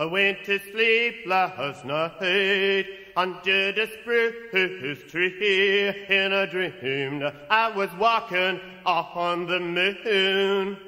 I went to sleep last night under the spruce tree and I dreamed I was walking on the moon.